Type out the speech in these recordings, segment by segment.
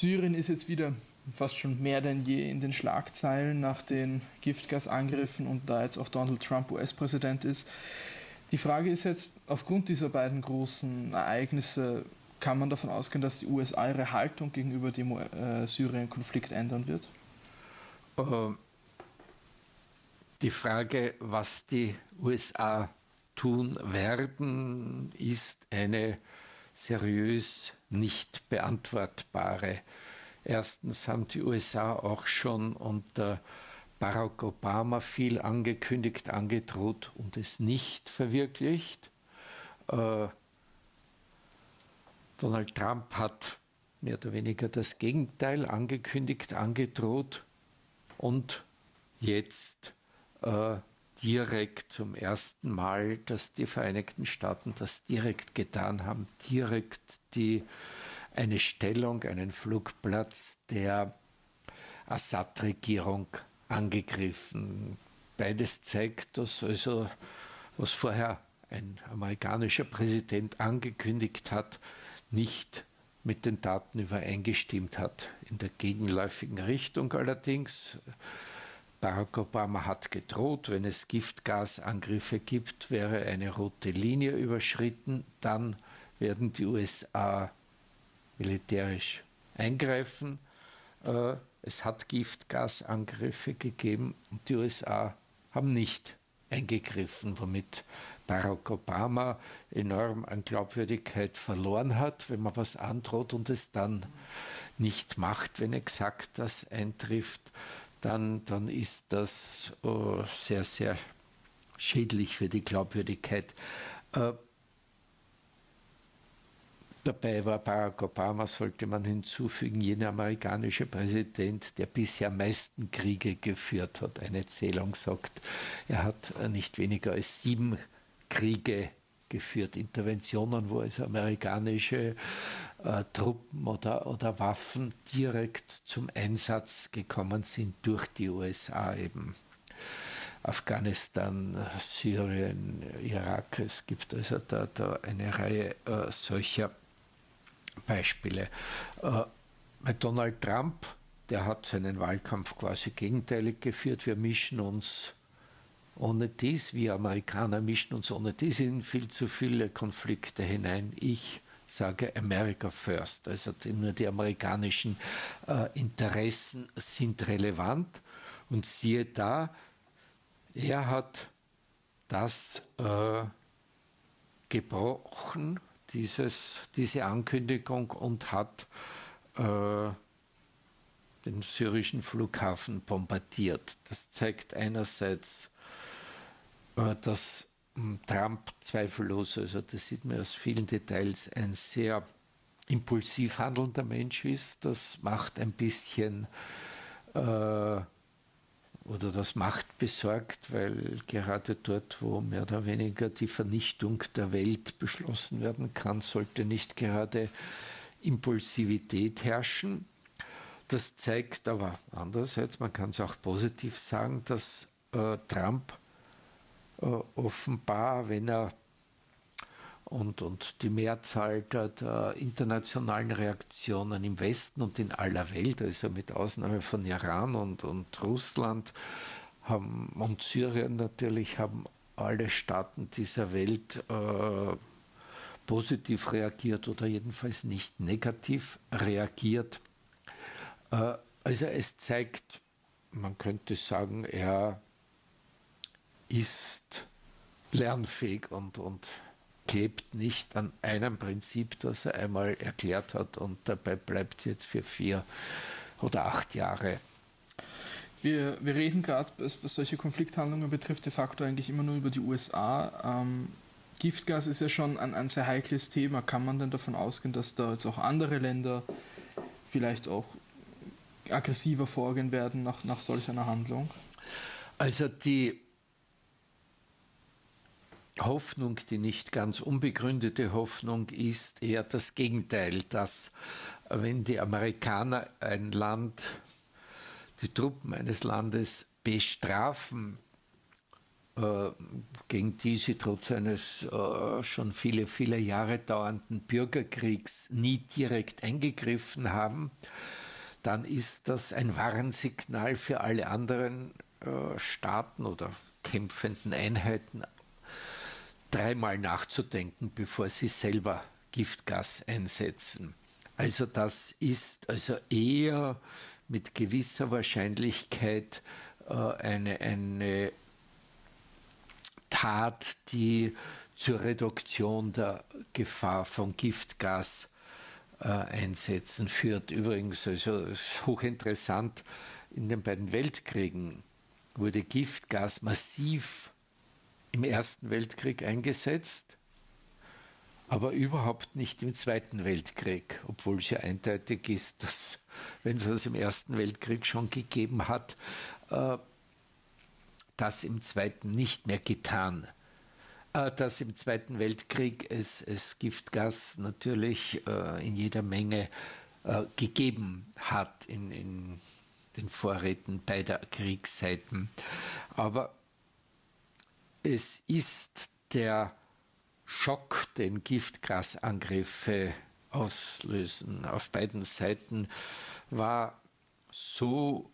Syrien ist jetzt wieder fast schon mehr denn je in den Schlagzeilen nach den Giftgasangriffen und da jetzt auch Donald Trump US-Präsident ist. Die Frage ist jetzt, aufgrund dieser beiden großen Ereignisse, kann man davon ausgehen, dass die USA ihre Haltung gegenüber dem äh, Syrien-Konflikt ändern wird? Uh, die Frage, was die USA tun werden, ist eine seriös nicht beantwortbare. Erstens haben die USA auch schon unter Barack Obama viel angekündigt, angedroht und es nicht verwirklicht. Äh, Donald Trump hat mehr oder weniger das Gegenteil angekündigt, angedroht und jetzt äh, direkt zum ersten Mal, dass die Vereinigten Staaten das direkt getan haben, direkt die, eine Stellung, einen Flugplatz der Assad-Regierung angegriffen. Beides zeigt, dass also, was vorher ein amerikanischer Präsident angekündigt hat, nicht mit den Daten übereingestimmt hat. In der gegenläufigen Richtung allerdings. Barack Obama hat gedroht, wenn es Giftgasangriffe gibt, wäre eine rote Linie überschritten, dann werden die USA militärisch eingreifen. Äh, es hat Giftgasangriffe gegeben und die USA haben nicht eingegriffen, womit Barack Obama enorm an Glaubwürdigkeit verloren hat, wenn man was androht und es dann nicht macht, wenn exakt das eintrifft, dann, dann ist das oh, sehr, sehr schädlich für die Glaubwürdigkeit. Äh, Dabei war Barack Obama, sollte man hinzufügen, jener amerikanische Präsident, der bisher am meisten Kriege geführt hat. Eine Zählung sagt, er hat nicht weniger als sieben Kriege geführt, Interventionen, wo also amerikanische äh, Truppen oder, oder Waffen direkt zum Einsatz gekommen sind durch die USA eben. Afghanistan, Syrien, Irak. Es gibt also da, da eine Reihe äh, solcher Beispiele. Äh, Donald Trump, der hat seinen Wahlkampf quasi gegenteilig geführt. Wir mischen uns ohne dies, wir Amerikaner mischen uns ohne dies in viel zu viele Konflikte hinein. Ich sage America First. Also nur die amerikanischen äh, Interessen sind relevant. Und siehe da, er hat das äh, gebrochen dieses, diese Ankündigung und hat äh, den syrischen Flughafen bombardiert. Das zeigt einerseits, dass hm, Trump zweifellos, also das sieht man aus vielen Details, ein sehr impulsiv handelnder Mensch ist. Das macht ein bisschen äh, oder das macht besorgt, weil gerade dort, wo mehr oder weniger die Vernichtung der Welt beschlossen werden kann, sollte nicht gerade Impulsivität herrschen. Das zeigt aber andererseits, man kann es auch positiv sagen, dass äh, Trump äh, offenbar, wenn er und, und die Mehrzahl der, der, internationalen Reaktionen im Westen und in aller Welt, also mit Ausnahme von Iran und, und Russland haben, und Syrien natürlich, haben alle Staaten dieser Welt äh, positiv reagiert oder jedenfalls nicht negativ reagiert. Äh, also es zeigt, man könnte sagen, er ist lernfähig und, und klebt nicht an einem Prinzip, das er einmal erklärt hat und dabei bleibt es jetzt für vier oder acht Jahre. Wir, wir reden gerade, was solche Konflikthandlungen betrifft, de facto eigentlich immer nur über die USA. Ähm, Giftgas ist ja schon ein, ein sehr heikles Thema. Kann man denn davon ausgehen, dass da jetzt auch andere Länder vielleicht auch aggressiver vorgehen werden nach, nach solch einer Handlung? Also die Hoffnung, die nicht ganz unbegründete Hoffnung ist eher das Gegenteil, dass wenn die Amerikaner ein Land, die Truppen eines Landes bestrafen, äh, gegen die sie trotz eines äh, schon viele, viele Jahre dauernden Bürgerkriegs nie direkt eingegriffen haben, dann ist das ein Warnsignal für alle anderen äh, Staaten oder kämpfenden Einheiten, dreimal nachzudenken, bevor sie selber Giftgas einsetzen. Also das ist also eher mit gewisser Wahrscheinlichkeit äh, eine, eine Tat, die zur Reduktion der Gefahr von Giftgas äh, einsetzen führt. Übrigens, also hochinteressant, in den beiden Weltkriegen wurde Giftgas massiv im Ersten Weltkrieg eingesetzt, aber überhaupt nicht im Zweiten Weltkrieg, obwohl es ja eindeutig ist, dass, wenn es das im Ersten Weltkrieg schon gegeben hat, äh, das im Zweiten nicht mehr getan. Äh, dass im Zweiten Weltkrieg es, es Giftgas natürlich äh, in jeder Menge gegeben hat in, in den Vorräten beider Kriegsseiten. Aber es ist der Schock, den Giftgasangriffe auslösen. Auf beiden Seiten, war so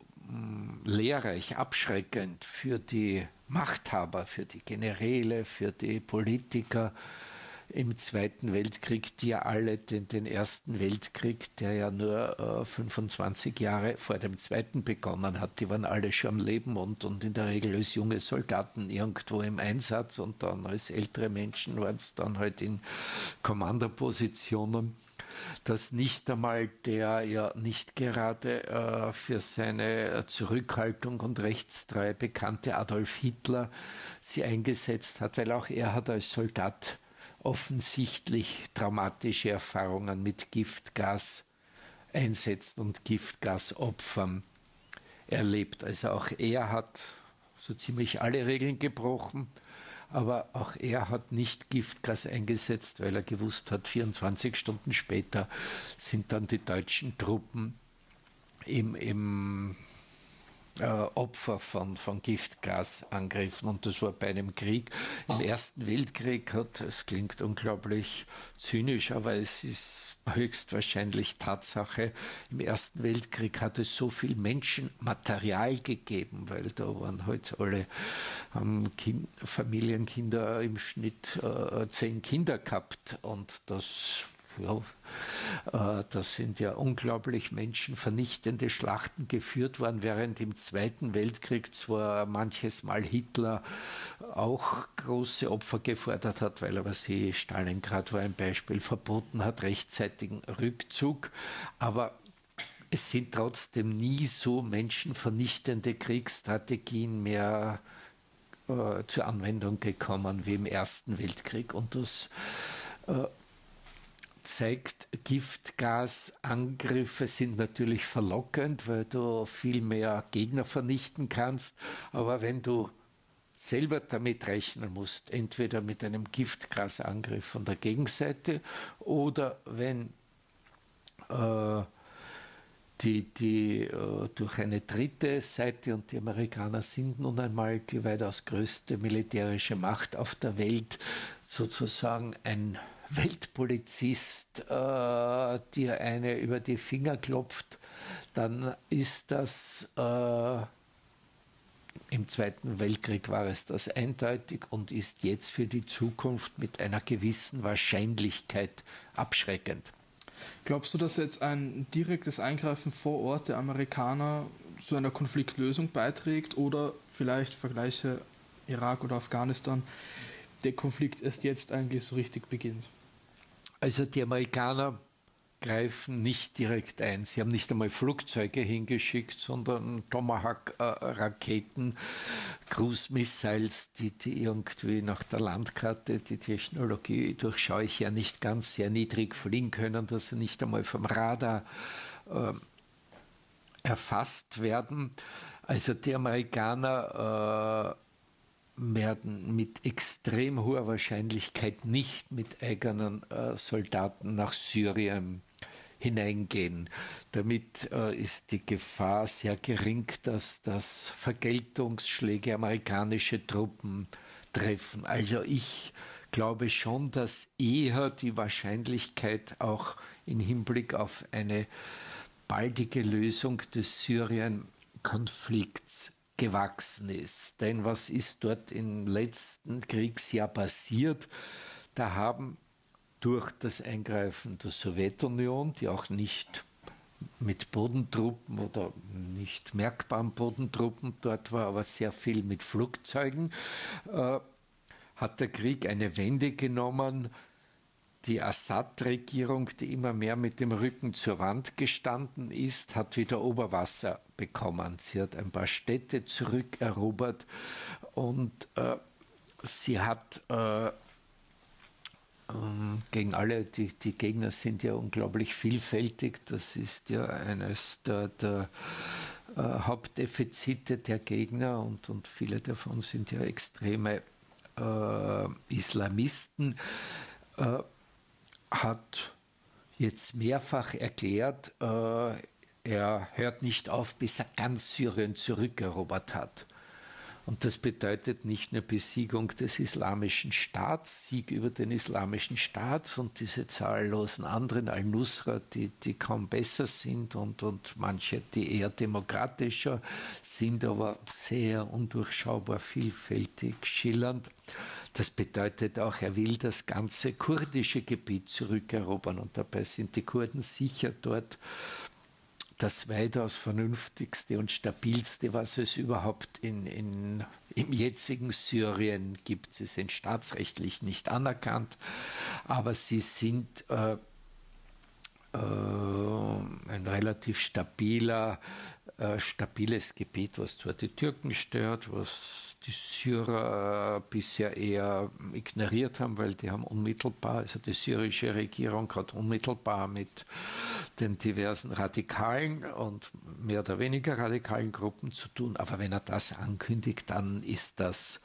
lehrreich, abschreckend für die Machthaber, für die Generäle, für die Politiker im Zweiten Weltkrieg, die ja alle den, den Ersten Weltkrieg, der ja nur äh, 25 Jahre vor dem Zweiten begonnen hat, die waren alle schon am Leben und, und in der Regel als junge Soldaten irgendwo im Einsatz und dann als ältere Menschen waren es dann halt in Kommandopositionen dass nicht einmal der ja nicht gerade äh, für seine Zurückhaltung und Rechtstreue bekannte Adolf Hitler sie eingesetzt hat, weil auch er hat als Soldat offensichtlich traumatische Erfahrungen mit Giftgas einsetzt und Giftgasopfern erlebt. Also auch er hat so ziemlich alle Regeln gebrochen aber auch er hat nicht Giftgas eingesetzt, weil er gewusst hat, 24 Stunden später sind dann die deutschen Truppen im, im äh, Opfer von, von Giftgasangriffen und das war bei einem Krieg. Im Ersten Weltkrieg hat, es klingt unglaublich zynisch, aber es ist höchstwahrscheinlich Tatsache, im Ersten Weltkrieg hat es so viel Menschenmaterial gegeben, weil da waren halt alle haben kind, Familienkinder im Schnitt äh, zehn Kinder gehabt und das ja, äh, das sind ja unglaublich menschenvernichtende Schlachten geführt worden, während im Zweiten Weltkrieg zwar manches Mal Hitler auch große Opfer gefordert hat, weil er was sie Stalingrad war ein Beispiel verboten hat, rechtzeitigen Rückzug, aber es sind trotzdem nie so menschenvernichtende Kriegsstrategien mehr äh, zur Anwendung gekommen wie im Ersten Weltkrieg. Und das äh, zeigt, Giftgasangriffe sind natürlich verlockend, weil du viel mehr Gegner vernichten kannst. Aber wenn du selber damit rechnen musst, entweder mit einem Giftgasangriff von der Gegenseite oder wenn äh, die, die äh, durch eine dritte Seite, und die Amerikaner sind nun einmal die weitaus größte militärische Macht auf der Welt, sozusagen ein Weltpolizist äh, dir eine über die Finger klopft, dann ist das äh, im Zweiten Weltkrieg war es das eindeutig und ist jetzt für die Zukunft mit einer gewissen Wahrscheinlichkeit abschreckend. Glaubst du, dass jetzt ein direktes Eingreifen vor Ort der Amerikaner zu einer Konfliktlösung beiträgt oder vielleicht Vergleiche Irak oder Afghanistan, der Konflikt erst jetzt eigentlich so richtig beginnt? Also die Amerikaner greifen nicht direkt ein. Sie haben nicht einmal Flugzeuge hingeschickt, sondern Tomahawk-Raketen, Cruise Missiles, die, die irgendwie nach der Landkarte, die Technologie durchschaue ich ja nicht ganz sehr niedrig fliegen können, dass sie nicht einmal vom Radar äh, erfasst werden. Also die Amerikaner äh, werden mit extrem hoher Wahrscheinlichkeit nicht mit eigenen äh, Soldaten nach Syrien hineingehen. Damit äh, ist die Gefahr sehr gering, dass, dass Vergeltungsschläge amerikanische Truppen treffen. Also ich glaube schon, dass eher die Wahrscheinlichkeit auch im Hinblick auf eine baldige Lösung des Syrien-Konflikts gewachsen ist. Denn was ist dort im letzten Kriegsjahr passiert? Da haben durch das Eingreifen der Sowjetunion, die auch nicht mit Bodentruppen oder nicht merkbaren Bodentruppen dort war, aber sehr viel mit Flugzeugen, äh, hat der Krieg eine Wende genommen. Die Assad-Regierung, die immer mehr mit dem Rücken zur Wand gestanden ist, hat wieder Oberwasser bekommen. Sie hat ein paar Städte zurückerobert und äh, sie hat äh, ähm, gegen alle, die, die Gegner sind ja unglaublich vielfältig. Das ist ja eines der, der äh, Hauptdefizite der Gegner und, und viele davon sind ja extreme äh, Islamisten, äh, hat jetzt mehrfach erklärt, äh, er hört nicht auf, bis er ganz Syrien zurückerobert hat. Und das bedeutet nicht nur Besiegung des islamischen Staats, Sieg über den islamischen Staat und diese zahllosen anderen Al-Nusra, die, die kaum besser sind und, und manche, die eher demokratischer sind, aber sehr undurchschaubar, vielfältig, schillernd. Das bedeutet auch, er will das ganze kurdische Gebiet zurückerobern und dabei sind die Kurden sicher dort das weitaus vernünftigste und stabilste, was es überhaupt in, in, im jetzigen Syrien gibt. Sie sind staatsrechtlich nicht anerkannt, aber sie sind äh, äh, ein relativ stabiler, äh, stabiles Gebiet, was zwar die Türken stört, was die Syrer bisher eher ignoriert haben, weil die haben unmittelbar, also die syrische Regierung hat unmittelbar mit den diversen radikalen und mehr oder weniger radikalen Gruppen zu tun. Aber wenn er das ankündigt, dann ist das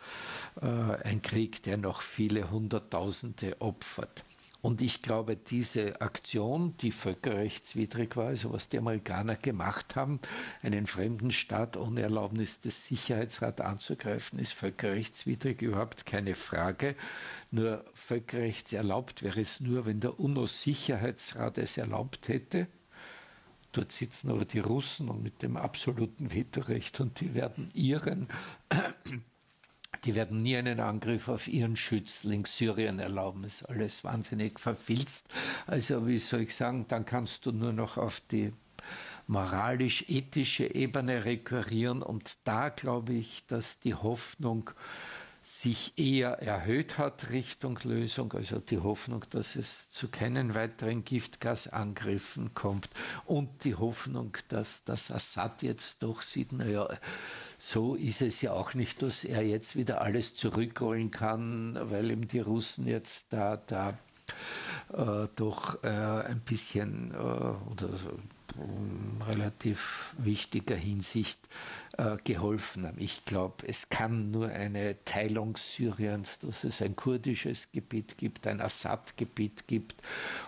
äh, ein Krieg, der noch viele Hunderttausende opfert. Und ich glaube, diese Aktion, die völkerrechtswidrig war, also was die Amerikaner gemacht haben, einen fremden Staat ohne Erlaubnis des Sicherheitsrats anzugreifen, ist völkerrechtswidrig, überhaupt keine Frage. Nur völkerrechtserlaubt wäre es nur, wenn der UNO-Sicherheitsrat es erlaubt hätte. Dort sitzen aber die Russen und mit dem absoluten Vetorecht und die werden ihren die werden nie einen Angriff auf ihren Schützling Syrien erlauben. Ist alles wahnsinnig verfilzt. Also wie soll ich sagen, dann kannst du nur noch auf die moralisch-ethische Ebene rekurrieren. Und da glaube ich, dass die Hoffnung sich eher erhöht hat Richtung Lösung, also die Hoffnung, dass es zu keinen weiteren Giftgasangriffen kommt und die Hoffnung, dass das Assad jetzt doch sieht, naja, so ist es ja auch nicht, dass er jetzt wieder alles zurückrollen kann, weil ihm die Russen jetzt da, da äh, doch äh, ein bisschen äh, oder relativ wichtiger Hinsicht äh, geholfen haben. Ich glaube, es kann nur eine Teilung Syriens, dass es ein kurdisches Gebiet gibt, ein Assad-Gebiet gibt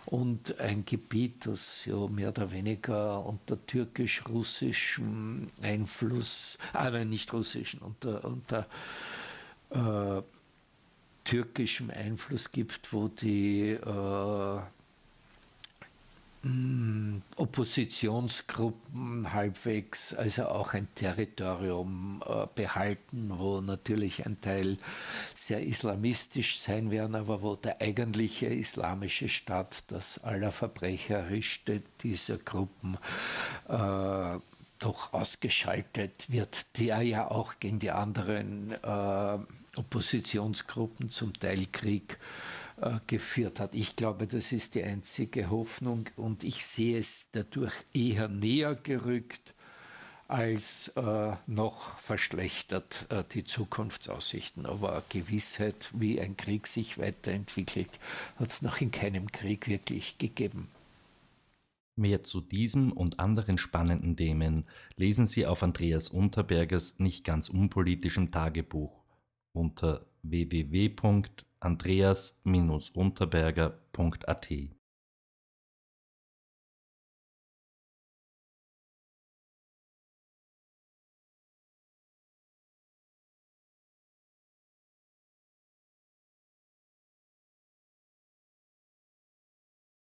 und ein Gebiet, das ja mehr oder weniger unter türkisch-russischem Einfluss, ah, nicht russischen, unter, unter äh, türkischem Einfluss gibt, wo die äh, Oppositionsgruppen halbwegs, also auch ein Territorium äh, behalten, wo natürlich ein Teil sehr islamistisch sein werden, aber wo der eigentliche islamische Staat, das allerverbrecherischste dieser Gruppen, äh, doch ausgeschaltet wird, der ja auch gegen die anderen äh, Oppositionsgruppen zum Teil Krieg äh, geführt hat. Ich glaube, das ist die einzige Hoffnung und ich sehe es dadurch eher näher gerückt als äh, noch verschlechtert äh, die Zukunftsaussichten. Aber Gewissheit, wie ein Krieg sich weiterentwickelt, hat es noch in keinem Krieg wirklich gegeben. Mehr zu diesem und anderen spannenden Themen lesen Sie auf Andreas Unterbergers nicht ganz unpolitischem Tagebuch unter www.andreas-unterberger.at